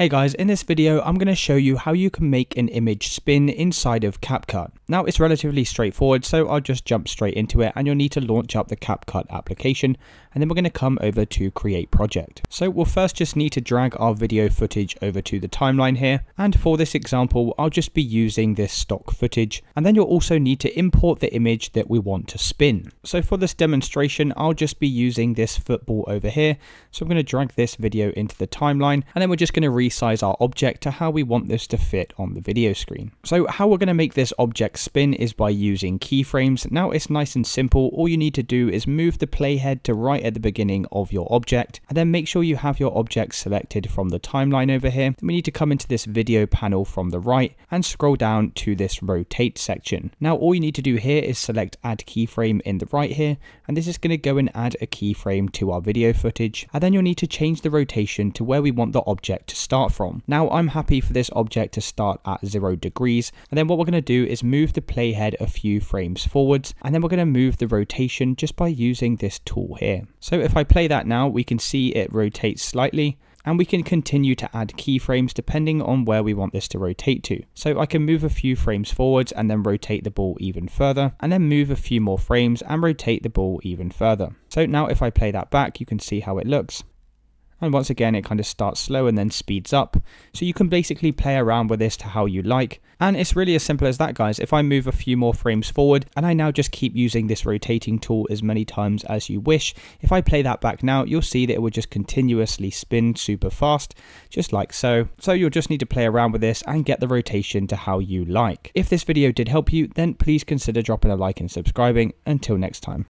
Hey guys, in this video I'm going to show you how you can make an image spin inside of CapCut. Now it's relatively straightforward so I'll just jump straight into it and you'll need to launch up the CapCut application and then we're going to come over to create project. So we'll first just need to drag our video footage over to the timeline here and for this example I'll just be using this stock footage and then you'll also need to import the image that we want to spin. So for this demonstration I'll just be using this football over here so I'm going to drag this video into the timeline and then we're just going to resize our object to how we want this to fit on the video screen. So how we're going to make this object spin is by using keyframes. Now it's nice and simple. All you need to do is move the playhead to right at the beginning of your object and then make sure you have your object selected from the timeline over here. Then we need to come into this video panel from the right and scroll down to this rotate section. Now all you need to do here is select add keyframe in the right here and this is going to go and add a keyframe to our video footage and then you'll need to change the rotation to where we want the object to start start from. Now I'm happy for this object to start at zero degrees and then what we're going to do is move the playhead a few frames forwards and then we're going to move the rotation just by using this tool here. So if I play that now we can see it rotates slightly and we can continue to add keyframes depending on where we want this to rotate to. So I can move a few frames forwards and then rotate the ball even further and then move a few more frames and rotate the ball even further. So now if I play that back you can see how it looks. And once again, it kind of starts slow and then speeds up. So you can basically play around with this to how you like. And it's really as simple as that, guys. If I move a few more frames forward and I now just keep using this rotating tool as many times as you wish, if I play that back now, you'll see that it will just continuously spin super fast, just like so. So you'll just need to play around with this and get the rotation to how you like. If this video did help you, then please consider dropping a like and subscribing. Until next time.